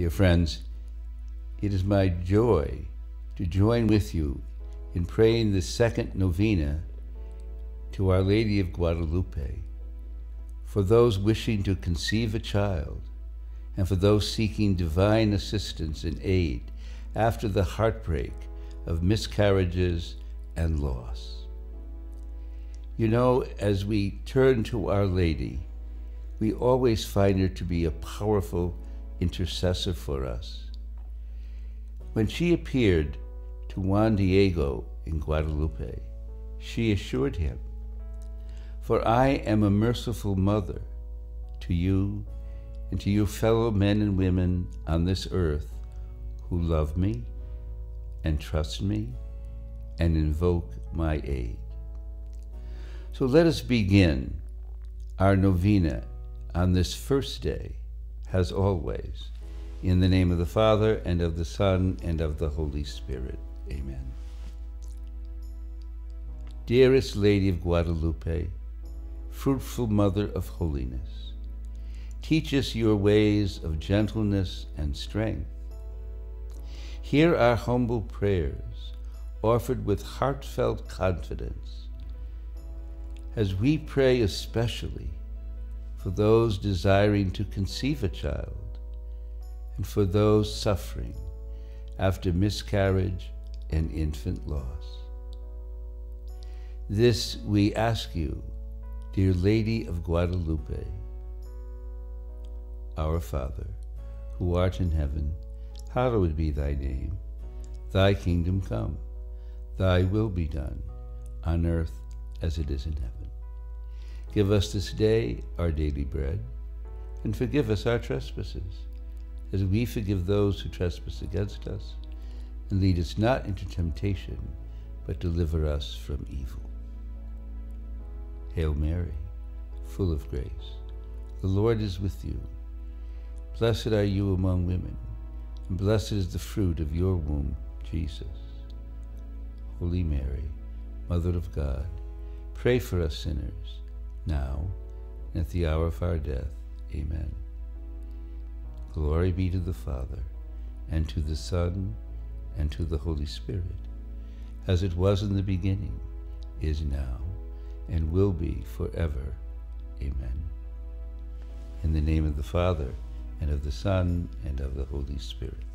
Dear friends, it is my joy to join with you in praying the second novena to Our Lady of Guadalupe for those wishing to conceive a child and for those seeking divine assistance and aid after the heartbreak of miscarriages and loss. You know, as we turn to Our Lady, we always find her to be a powerful intercessor for us. When she appeared to Juan Diego in Guadalupe, she assured him, For I am a merciful mother to you and to your fellow men and women on this earth who love me and trust me and invoke my aid. So let us begin our novena on this first day, as always, in the name of the Father, and of the Son, and of the Holy Spirit. Amen. Dearest Lady of Guadalupe, fruitful Mother of holiness, teach us your ways of gentleness and strength. Hear our humble prayers, offered with heartfelt confidence, as we pray especially for those desiring to conceive a child and for those suffering after miscarriage and infant loss. This we ask you, dear Lady of Guadalupe. Our Father, who art in heaven, hallowed be thy name. Thy kingdom come, thy will be done, on earth as it is in heaven. Give us this day our daily bread, and forgive us our trespasses, as we forgive those who trespass against us. And lead us not into temptation, but deliver us from evil. Hail Mary, full of grace, the Lord is with you. Blessed are you among women, and blessed is the fruit of your womb, Jesus. Holy Mary, Mother of God, pray for us sinners, now and at the hour of our death. Amen. Glory be to the Father, and to the Son, and to the Holy Spirit, as it was in the beginning, is now, and will be forever. Amen. In the name of the Father, and of the Son, and of the Holy Spirit.